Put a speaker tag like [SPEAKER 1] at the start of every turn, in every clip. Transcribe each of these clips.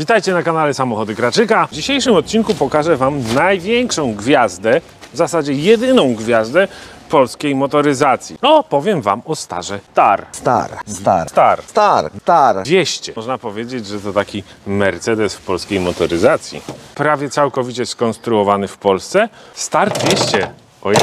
[SPEAKER 1] Witajcie na kanale Samochody Kraczyka. W dzisiejszym odcinku pokażę Wam największą gwiazdę, w zasadzie jedyną gwiazdę polskiej motoryzacji. No, powiem Wam o starze Tar.
[SPEAKER 2] Star, star,
[SPEAKER 1] Star.
[SPEAKER 2] star, star.
[SPEAKER 1] 200. Można powiedzieć, że to taki Mercedes w polskiej motoryzacji. Prawie całkowicie skonstruowany w Polsce. Star 200. Ojej.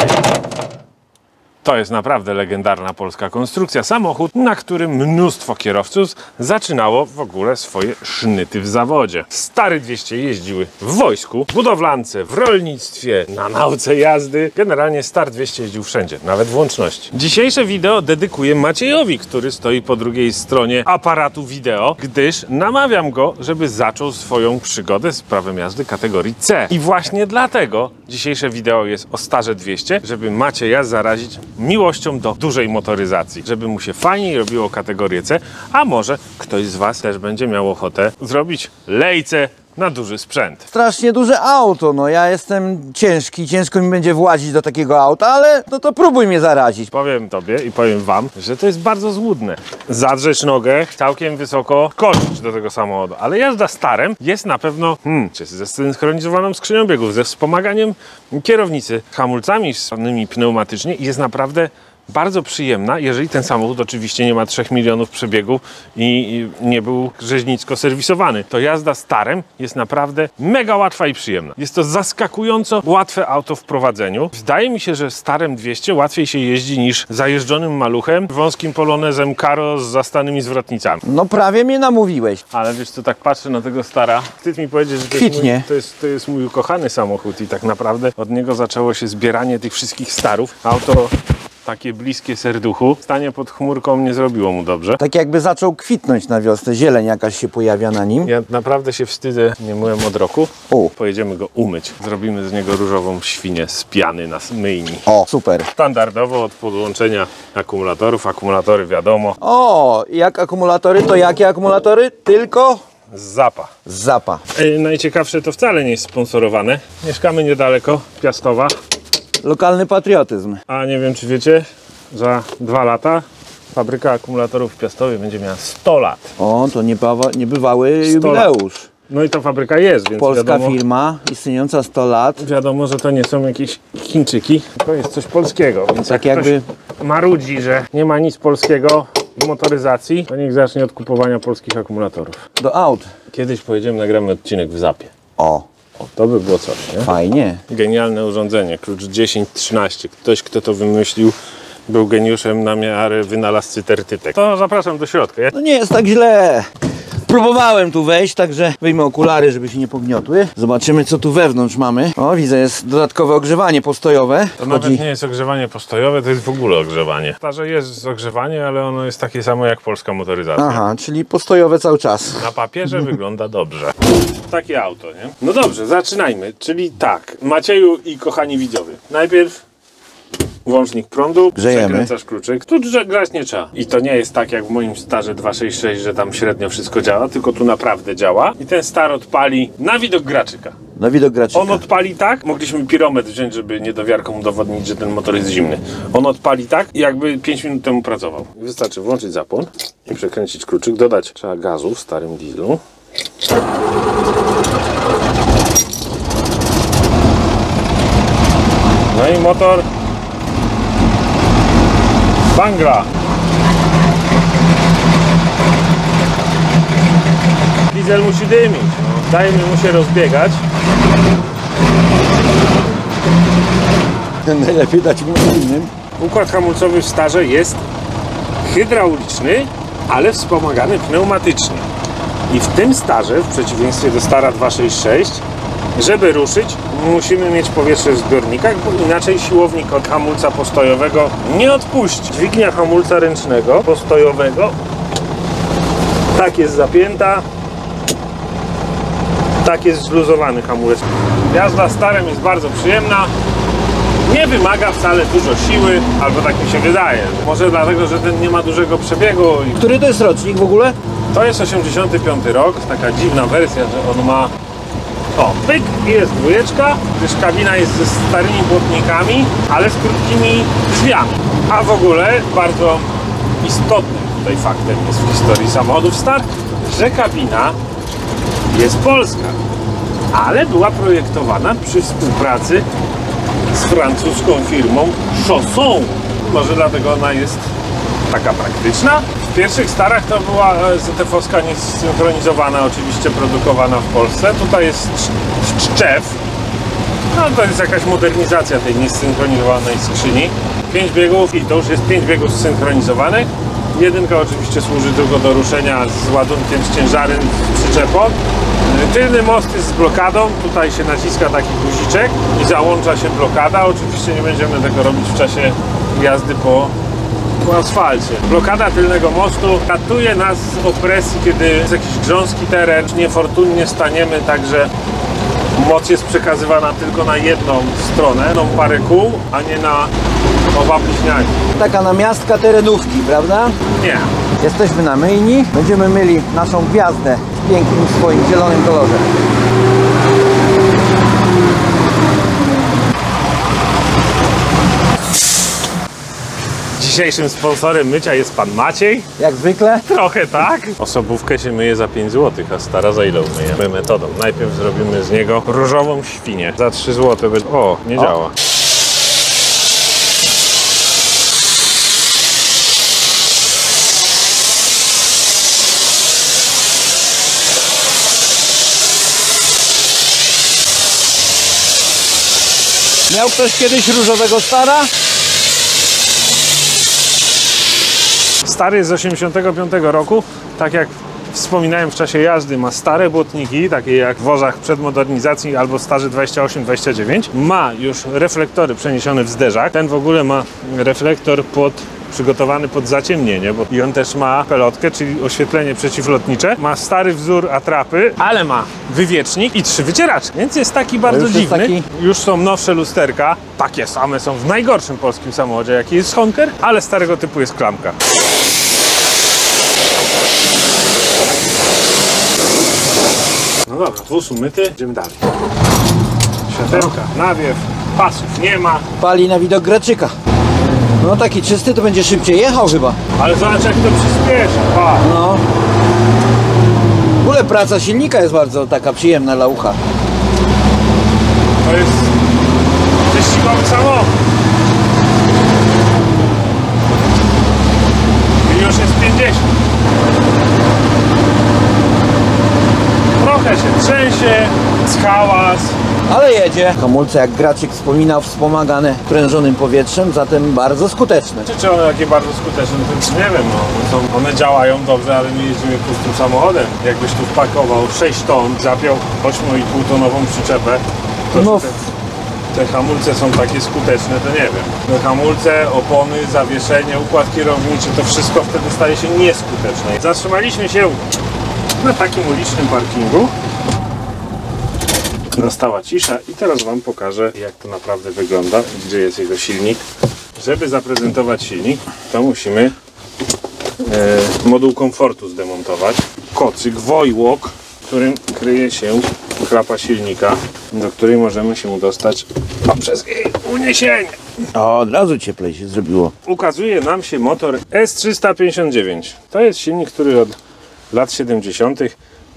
[SPEAKER 1] To jest naprawdę legendarna polska konstrukcja. Samochód, na którym mnóstwo kierowców zaczynało w ogóle swoje sznyty w zawodzie. Stary 200 jeździły w wojsku, w budowlance, w rolnictwie, na nauce jazdy. Generalnie Star 200 jeździł wszędzie, nawet w łączności. Dzisiejsze wideo dedykuję Maciejowi, który stoi po drugiej stronie aparatu wideo, gdyż namawiam go, żeby zaczął swoją przygodę z prawem jazdy kategorii C. I właśnie dlatego dzisiejsze wideo jest o Starze 200, żeby Macieja zarazić miłością do dużej motoryzacji, żeby mu się fajniej robiło kategorię C, a może ktoś z Was też będzie miał ochotę zrobić lejce na duży sprzęt.
[SPEAKER 2] Strasznie duże auto, no ja jestem ciężki, ciężko mi będzie włazić do takiego auta, ale no to próbuj mnie zarazić.
[SPEAKER 1] Powiem Tobie i powiem Wam, że to jest bardzo złudne. Zadrzeć nogę całkiem wysoko, skoczyć do tego samochodu, ale jazda starem jest na pewno hmm, czy ze synchronizowaną skrzynią biegów, ze wspomaganiem kierownicy, hamulcami wsadzonymi pneumatycznie i jest naprawdę bardzo przyjemna, jeżeli ten samochód oczywiście nie ma 3 milionów przebiegu i nie był rzeźnicko serwisowany. To jazda starem jest naprawdę mega łatwa i przyjemna. Jest to zaskakująco łatwe auto w prowadzeniu. Wydaje mi się, że starem 200 łatwiej się jeździ niż zajeżdżonym maluchem, wąskim polonezem Caro z zastanymi zwrotnicami.
[SPEAKER 2] No prawie mnie namówiłeś.
[SPEAKER 1] Ale wiesz co, tak patrzę na tego stara, wstyd mi powiedzieć, że to jest, mój, to, jest, to jest mój ukochany samochód i tak naprawdę od niego zaczęło się zbieranie tych wszystkich starów. Auto takie bliskie serduchu, stanie pod chmurką nie zrobiło mu dobrze.
[SPEAKER 2] Tak jakby zaczął kwitnąć na wiosnę, zieleń jakaś się pojawia na nim.
[SPEAKER 1] Ja naprawdę się wstydzę, nie myłem od roku.
[SPEAKER 2] O.
[SPEAKER 1] Pojedziemy go umyć. Zrobimy z niego różową świnię z piany na myjni.
[SPEAKER 2] O, super.
[SPEAKER 1] Standardowo od podłączenia akumulatorów, akumulatory wiadomo,
[SPEAKER 2] O, jak akumulatory, to jakie akumulatory? Tylko
[SPEAKER 1] zapa.
[SPEAKER 2] zapa.
[SPEAKER 1] Ej, Najciekawsze to wcale nie jest sponsorowane. Mieszkamy niedaleko, Piastowa,
[SPEAKER 2] Lokalny patriotyzm.
[SPEAKER 1] a nie wiem czy wiecie, za dwa lata fabryka akumulatorów w Piastowie będzie miała 100 lat.
[SPEAKER 2] O, to niebawa, niebywały jubileusz.
[SPEAKER 1] No i to fabryka jest, więc
[SPEAKER 2] Polska
[SPEAKER 1] wiadomo,
[SPEAKER 2] firma, istniejąca 100 lat.
[SPEAKER 1] wiadomo, że to nie są jakieś Chińczyki, to jest coś polskiego. Więc
[SPEAKER 2] Tak
[SPEAKER 1] jak
[SPEAKER 2] jakby-
[SPEAKER 1] marudzi, że nie ma nic polskiego w motoryzacji, to niech zacznie od kupowania polskich akumulatorów.
[SPEAKER 2] Do aut.
[SPEAKER 1] Kiedyś pojedziemy, nagramy odcinek w Zapie.
[SPEAKER 2] O,
[SPEAKER 1] O, to by było coś, nie?
[SPEAKER 2] fajnie.
[SPEAKER 1] Genialne urządzenie, klucz 1013. Ktoś, kto to wymyślił, był geniuszem na miarę wynalazcy tertytek. To zapraszam do środka. Ja...
[SPEAKER 2] No nie jest tak źle. Próbowałem tu wejść, także wyjmę okulary, żeby się nie pogniotły. Zobaczymy, co tu wewnątrz mamy. O, widzę, jest dodatkowe ogrzewanie postojowe.
[SPEAKER 1] To nawet nie jest ogrzewanie postojowe, to jest w ogóle ogrzewanie. Starze jest ogrzewanie, ale ono jest takie samo jak polska motoryzacja.
[SPEAKER 2] Aha, czyli postojowe cały czas.
[SPEAKER 1] Na papierze wygląda dobrze. Takie auto, nie? No dobrze, zaczynajmy. Czyli tak, Macieju i kochani widzowie. Najpierw włącznik prądu,
[SPEAKER 2] Grzejemy.
[SPEAKER 1] przekręcasz kluczyk. Tu grać nie trzeba. I to nie jest tak jak w moim starze 266, że tam średnio wszystko działa, tylko tu naprawdę działa. I ten star odpali na widok graczyka.
[SPEAKER 2] Na widok graczyka.
[SPEAKER 1] On odpali tak, mogliśmy pirometr wziąć, żeby niedowiarkom udowodnić, że ten motor jest zimny. On odpali tak, jakby 5 minut temu pracował. Wystarczy włączyć zapłon i przekręcić kluczyk, dodać trzeba gazu w starym dieslu. No i motor Bangla. Diesel musi dymić. No. Dajemy mu się rozbiegać.
[SPEAKER 2] Najlepiej dać mu innym.
[SPEAKER 1] Układ hamulcowy w starze jest hydrauliczny, ale wspomagany pneumatycznie. I w tym starze, w przeciwieństwie do stara 266, żeby ruszyć, musimy mieć powietrze w zbiornikach, bo inaczej siłownik od hamulca postojowego nie odpuści. Dźwignia hamulca ręcznego postojowego tak jest zapięta, tak jest zluzowany hamulec. Jazda starem jest bardzo przyjemna, nie wymaga wcale dużo siły, albo tak mi się wydaje. Może dlatego, że ten nie ma dużego przebiegu.
[SPEAKER 2] Który to jest rocznik w ogóle?
[SPEAKER 1] To jest 85 rok, taka dziwna wersja, że on ma... O, pyk i jest dwójeczka, gdyż kabina jest ze starymi błotnikami, ale z krótkimi drzwiami. A w ogóle bardzo istotnym tutaj faktem jest w historii samochodów start, że kabina jest polska, ale była projektowana przy współpracy z francuską firmą Chausson. Może dlatego ona jest taka praktyczna. W pierwszych starach to była e, ZTF-owska niesynchronizowana, oczywiście produkowana w Polsce. Tutaj jest cz- Czczew. No to jest jakaś modernizacja tej niesynchronizowanej skrzyni. Pięć biegów i to już jest pięć biegów zsynchronizowanych. Jedynka oczywiście służy tylko do ruszenia z ładunkiem z ciężarem z przyczepą. Tylny most jest z blokadą, tutaj się naciska taki guziczek i załącza się blokada. Oczywiście nie będziemy tego robić w czasie jazdy po po asfalcie. Blokada tylnego mostu ratuje nas z opresji, kiedy jest jakiś grząski teren, niefortunnie staniemy, także moc jest przekazywana tylko na jedną stronę, jedną parę kół, a nie na oba bliźniaki.
[SPEAKER 2] Taka namiastka terenówki, prawda?
[SPEAKER 1] Nie.
[SPEAKER 2] Jesteśmy na myjni. Będziemy myli naszą gwiazdę w pięknym swoim zielonym kolorze.
[SPEAKER 1] Dzisiejszym sponsorem mycia jest pan Maciej.
[SPEAKER 2] Jak zwykle.
[SPEAKER 1] Trochę tak. Osobówkę się myje za 5 zł, a stara za ile umyjemy metodą? Najpierw zrobimy z niego różową świnię. Za 3 zł. O, nie działa.
[SPEAKER 2] Miał ktoś kiedyś różowego stara?
[SPEAKER 1] Stary z 85 roku, tak jak wspominałem w czasie jazdy, ma stare błotniki, takie jak w wozach przed modernizacji albo starzy 28-29. Ma już reflektory przeniesione w zderzak. Ten w ogóle ma reflektor pod przygotowany pod zaciemnienie, bo i on też ma pelotkę, czyli oświetlenie przeciwlotnicze. Ma stary wzór atrapy, ale ma wywiecznik i trzy wycieraczki, więc jest taki bardzo
[SPEAKER 2] już
[SPEAKER 1] dziwny.
[SPEAKER 2] taki-
[SPEAKER 1] Już są nowsze lusterka, takie same są w najgorszym polskim samochodzie, jaki jest Honker, ale starego typu jest klamka. No dobra, wóz umyty, idziemy dalej. Światełka, nawiew, pasów nie ma,
[SPEAKER 2] Pali na widok graczyka. No taki czysty to będzie szybciej jechał chyba.
[SPEAKER 1] ale zobacz jak to przyspiesza. Pa.
[SPEAKER 2] No. W ogóle praca silnika jest bardzo taka przyjemna dla ucha.
[SPEAKER 1] To jest wyścigowy samochód. I już jest 50. Trochę się trzęsie, jest hałas.
[SPEAKER 2] Ale jedzie. Hamulce, jak graczyk wspominał, wspomagane prężonym powietrzem, zatem bardzo skuteczne.
[SPEAKER 1] Czy, czy one takie bardzo skuteczne? To nie wiem, no. Są, one działają dobrze, ale my jeździmy pustym samochodem. Jakbyś tu wpakował 6 ton, zapiął 8,5 tonową przyczepę, to
[SPEAKER 2] No.
[SPEAKER 1] te, te hamulce są takie skuteczne, to nie wiem. No hamulce, opony, zawieszenie, układ kierowniczy, to wszystko wtedy staje się nieskuteczne. Zatrzymaliśmy się na takim ulicznym parkingu. Nastała cisza i teraz Wam pokażę jak to naprawdę wygląda, gdzie jest jego silnik. Żeby zaprezentować silnik, to musimy e, moduł komfortu zdemontować. Kocyk Wojłok, w którym kryje się klapa silnika, do której możemy się dostać poprzez jej uniesienie.
[SPEAKER 2] O, od razu cieplej się zrobiło.
[SPEAKER 1] Ukazuje nam się motor S359. To jest silnik, który od lat 70.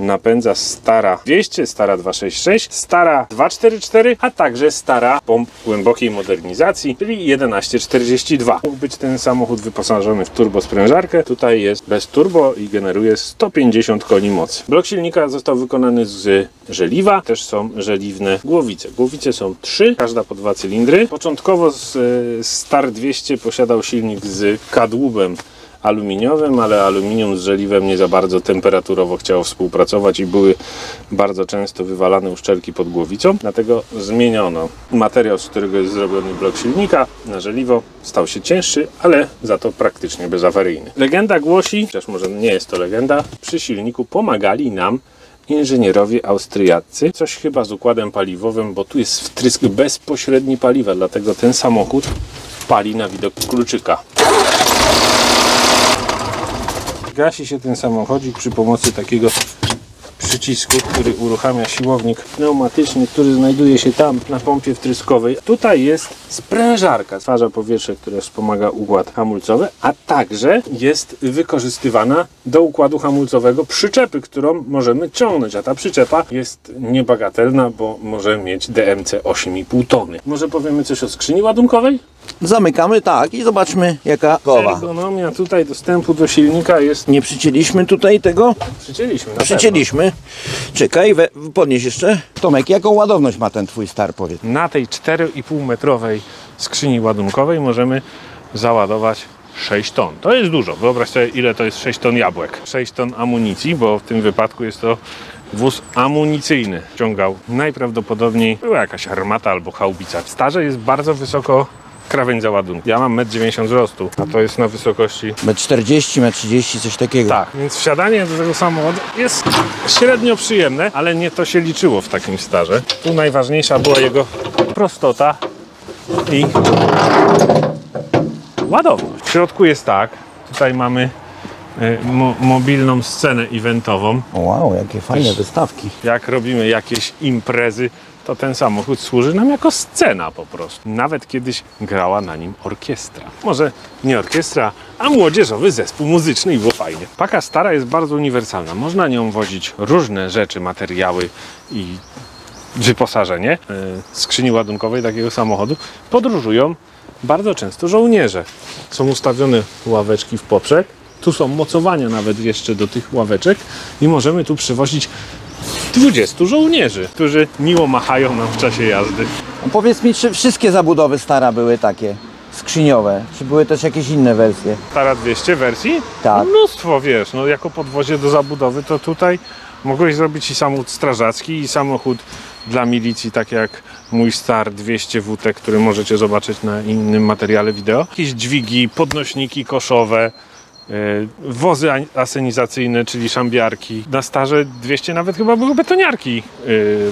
[SPEAKER 1] napędza stara 200, stara 266, stara 244, a także stara pomp głębokiej modernizacji, czyli 1142. Mógł być ten samochód wyposażony w turbosprężarkę. Tutaj jest bez turbo i generuje 150 koni mocy. Blok silnika został wykonany z żeliwa, też są żeliwne głowice. Głowice są trzy, każda po dwa cylindry. Początkowo z, e, Star 200 posiadał silnik z kadłubem aluminiowym, ale aluminium z żeliwem nie za bardzo temperaturowo chciało współpracować i były bardzo często wywalane uszczelki pod głowicą. Dlatego zmieniono materiał, z którego jest zrobiony blok silnika na żeliwo. Stał się cięższy, ale za to praktycznie bezawaryjny. Legenda głosi, chociaż może nie jest to legenda, przy silniku pomagali nam inżynierowie austriaccy. Coś chyba z układem paliwowym, bo tu jest wtrysk bezpośredni paliwa, dlatego ten samochód pali na widok kluczyka. Gasi się ten samochodzik przy pomocy takiego przycisku który uruchamia siłownik pneumatyczny, który znajduje się tam na pompie wtryskowej. Tutaj jest sprężarka, stwarza powietrze, które wspomaga układ hamulcowy, a także jest wykorzystywana do układu hamulcowego przyczepy, którą możemy ciągnąć, a ta przyczepa jest niebagatelna, bo może mieć DMC 8,5 tony. Może powiemy coś o skrzyni ładunkowej?
[SPEAKER 2] Zamykamy, tak, i zobaczmy jaka kowa.
[SPEAKER 1] Ergonomia tutaj dostępu do silnika jest...
[SPEAKER 2] Nie przycięliśmy tutaj tego?
[SPEAKER 1] Przycięliśmy. na
[SPEAKER 2] Przycięliśmy. Czekaj, we, podnieś jeszcze. Tomek, jaką ładowność ma ten twój star, powiedz?
[SPEAKER 1] Na tej 4,5 metrowej skrzyni ładunkowej możemy załadować 6 ton. To jest dużo. Wyobraź sobie, ile to jest 6 ton jabłek. 6 ton amunicji, bo w tym wypadku jest to wóz amunicyjny. Ciągał najprawdopodobniej była jakaś armata albo haubica. W starze jest bardzo wysoko krawędź załadunku. Ja mam 1,90 m wzrostu, a to jest na wysokości
[SPEAKER 2] Metr 40, metr 30, coś takiego.
[SPEAKER 1] tak, więc wsiadanie do tego samochodu jest średnio przyjemne, ale nie to się liczyło w takim starze. Tu najważniejsza była jego prostota i ładowność. W środku jest tak, tutaj mamy y, mo mobilną scenę eventową.
[SPEAKER 2] Wow, jakie fajne wystawki.
[SPEAKER 1] Jak robimy jakieś imprezy, to ten samochód służy nam jako scena po prostu. Nawet kiedyś grała na nim orkiestra. Może nie orkiestra, a młodzieżowy zespół muzyczny i było fajnie. Paka stara jest bardzo uniwersalna. Można nią wozić różne rzeczy, materiały i wyposażenie. Yy, Skrzyni ładunkowej takiego samochodu podróżują bardzo często żołnierze. Są ustawione ławeczki w poprzek. Tu są mocowania nawet jeszcze do tych ławeczek i możemy tu przywozić 20 żołnierzy, którzy miło machają nam w czasie jazdy.
[SPEAKER 2] No powiedz mi, czy wszystkie zabudowy stara były takie skrzyniowe? Czy były też jakieś inne wersje?
[SPEAKER 1] Stara 200 wersji?
[SPEAKER 2] Tak.
[SPEAKER 1] Mnóstwo, wiesz, no jako podwozie do zabudowy to tutaj mogłeś zrobić i samochód strażacki i samochód dla milicji, tak jak mój star 200 WT, który możecie zobaczyć na innym materiale wideo. Jakieś dźwigi, podnośniki koszowe, wozy a- asenizacyjne, czyli szambiarki. Na starze 200 nawet chyba były betoniarki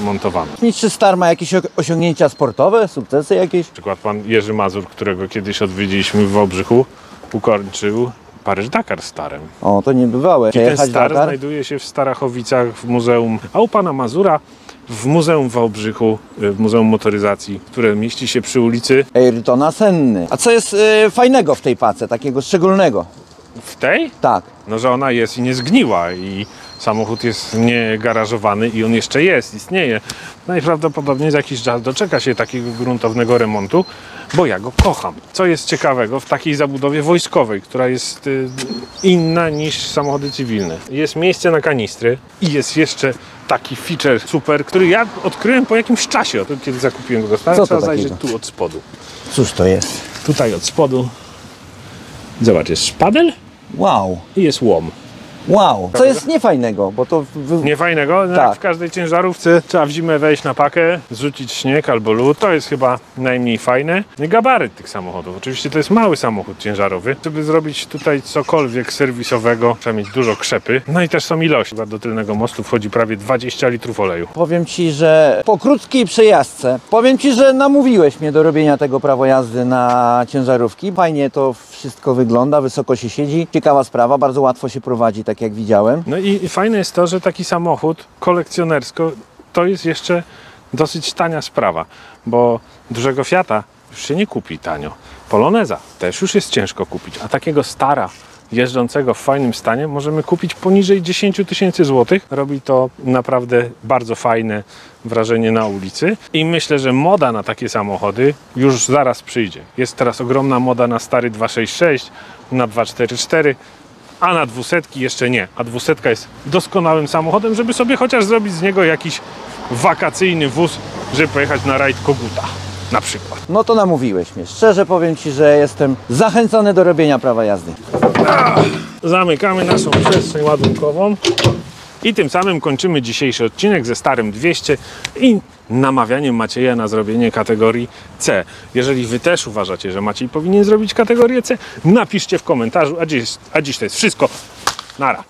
[SPEAKER 1] e, montowane.
[SPEAKER 2] Czy star ma jakieś osiągnięcia sportowe, sukcesy jakieś?
[SPEAKER 1] Na przykład pan Jerzy Mazur, którego kiedyś odwiedziliśmy w Wałbrzychu, ukończył Paryż-Dakar starem.
[SPEAKER 2] O, to niebywałe.
[SPEAKER 1] I ten star
[SPEAKER 2] Dakar?
[SPEAKER 1] znajduje się w Starachowicach w muzeum, a u pana Mazura w Muzeum w Wałbrzychu, y, w Muzeum Motoryzacji, które mieści się przy ulicy
[SPEAKER 2] Ayrtona Senny. A co jest y, fajnego w tej pace, takiego szczególnego?
[SPEAKER 1] W tej,
[SPEAKER 2] Tak.
[SPEAKER 1] no że ona jest i nie zgniła i samochód jest nie garażowany i on jeszcze jest, istnieje. Najprawdopodobniej za jakiś czas doczeka się takiego gruntownego remontu, bo ja go kocham. Co jest ciekawego w takiej zabudowie wojskowej, która jest y, inna niż samochody cywilne. Jest miejsce na kanistry i jest jeszcze taki feature super, który ja odkryłem po jakimś czasie, kiedy zakupiłem go.
[SPEAKER 2] Co
[SPEAKER 1] Trzeba zajrzeć tu od spodu.
[SPEAKER 2] Cóż to jest?
[SPEAKER 1] Tutaj od spodu. Zobacz, jest szpadel
[SPEAKER 2] Wow.
[SPEAKER 1] He jest łom.
[SPEAKER 2] Wow. Co jest niefajnego, bo to... W...
[SPEAKER 1] Nie fajnego, no
[SPEAKER 2] Tak.
[SPEAKER 1] w każdej ciężarówce trzeba w zimę wejść na pakę, zrzucić śnieg albo lód. To jest chyba najmniej fajne. Gabaryt tych samochodów. Oczywiście to jest mały samochód ciężarowy. Żeby zrobić tutaj cokolwiek serwisowego, trzeba mieć dużo krzepy. No i też są ilości. Chyba Do tylnego mostu wchodzi prawie 20 litrów oleju.
[SPEAKER 2] Powiem Ci, że po krótkiej przejażdżce, powiem Ci, że namówiłeś mnie do robienia tego prawa jazdy na ciężarówki. Fajnie to wszystko wygląda, wysoko się siedzi. Ciekawa sprawa, bardzo łatwo się prowadzi, tak jak widziałem.
[SPEAKER 1] No i i fajne jest to, że taki samochód kolekcjonersko to jest jeszcze dosyć tania sprawa, bo dużego Fiata już się nie kupi tanio. Poloneza też już jest ciężko kupić, a takiego stara jeżdżącego w fajnym stanie możemy kupić poniżej 10 000 tysięcy złotych. Robi to naprawdę bardzo fajne wrażenie na ulicy i myślę, że moda na takie samochody już zaraz przyjdzie. Jest teraz ogromna moda na stary 266, na 244, a na dwusetki jeszcze nie. A dwusetka jest doskonałym samochodem, żeby sobie chociaż zrobić z niego jakiś wakacyjny wóz, żeby pojechać na rajd Koguta na przykład.
[SPEAKER 2] No to namówiłeś mnie. Szczerze powiem Ci, że jestem zachęcony do robienia prawa jazdy.
[SPEAKER 1] Zamykamy naszą przestrzeń ładunkową i tym samym kończymy dzisiejszy odcinek ze starym 200 i namawianiem Macieja na zrobienie kategorii C. Jeżeli Wy też uważacie, że Maciej powinien zrobić kategorię C, napiszcie w komentarzu, a dziś, a dziś to jest wszystko. Nara.